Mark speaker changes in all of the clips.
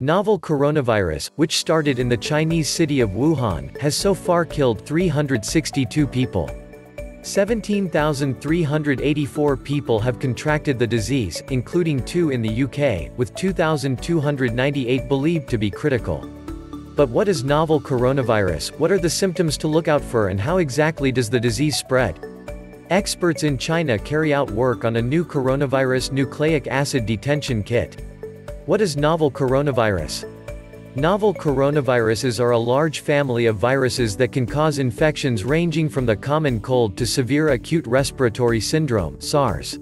Speaker 1: Novel coronavirus, which started in the Chinese city of Wuhan, has so far killed 362 people. 17,384 people have contracted the disease, including two in the UK, with 2,298 believed to be critical. But what is novel coronavirus, what are the symptoms to look out for and how exactly does the disease spread? Experts in China carry out work on a new coronavirus nucleic acid detection kit. What is novel coronavirus? Novel coronaviruses are a large family of viruses that can cause infections ranging from the common cold to severe acute respiratory syndrome SARS.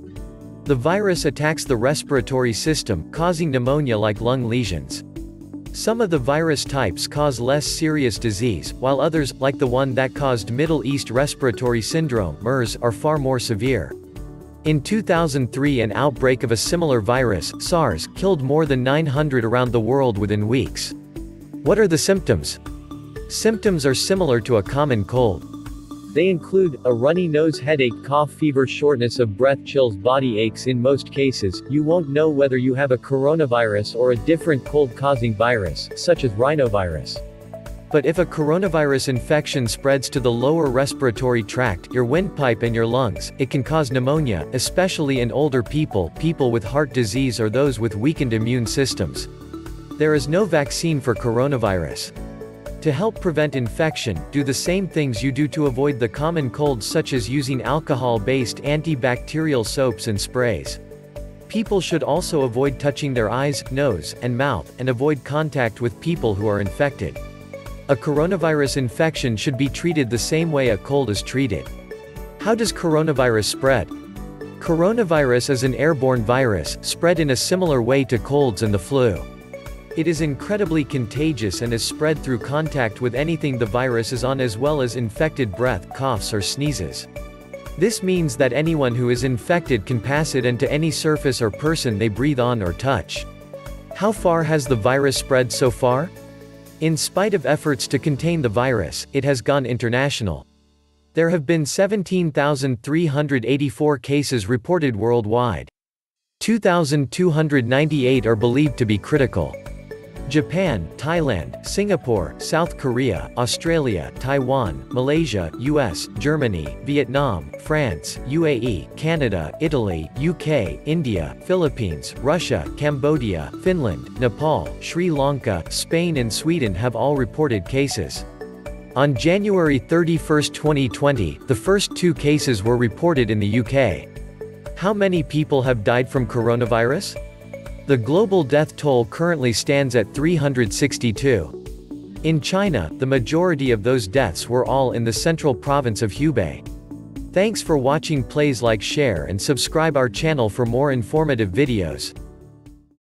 Speaker 1: The virus attacks the respiratory system, causing pneumonia-like lung lesions. Some of the virus types cause less serious disease, while others, like the one that caused Middle East Respiratory Syndrome MERS, are far more severe. In 2003 an outbreak of a similar virus, SARS, killed more than 900 around the world within weeks. What are the symptoms? Symptoms are similar to a common cold. They include, a runny nose headache cough fever shortness of breath chills body aches in most cases, you won't know whether you have a coronavirus or a different cold-causing virus, such as rhinovirus. But if a coronavirus infection spreads to the lower respiratory tract, your windpipe and your lungs, it can cause pneumonia, especially in older people, people with heart disease or those with weakened immune systems. There is no vaccine for coronavirus. To help prevent infection, do the same things you do to avoid the common cold such as using alcohol-based antibacterial soaps and sprays. People should also avoid touching their eyes, nose, and mouth, and avoid contact with people who are infected. A coronavirus infection should be treated the same way a cold is treated. How does coronavirus spread? Coronavirus is an airborne virus, spread in a similar way to colds and the flu. It is incredibly contagious and is spread through contact with anything the virus is on as well as infected breath, coughs or sneezes. This means that anyone who is infected can pass it into any surface or person they breathe on or touch. How far has the virus spread so far? In spite of efforts to contain the virus, it has gone international. There have been 17,384 cases reported worldwide. 2,298 are believed to be critical. Japan, Thailand, Singapore, South Korea, Australia, Taiwan, Malaysia, US, Germany, Vietnam, France, UAE, Canada, Italy, UK, India, Philippines, Russia, Cambodia, Finland, Nepal, Sri Lanka, Spain and Sweden have all reported cases. On January 31, 2020, the first two cases were reported in the UK. How many people have died from coronavirus? The global death toll currently stands at 362. In China, the majority of those deaths were all in the central province of Hubei. Thanks for watching please like share and subscribe our channel for more informative videos.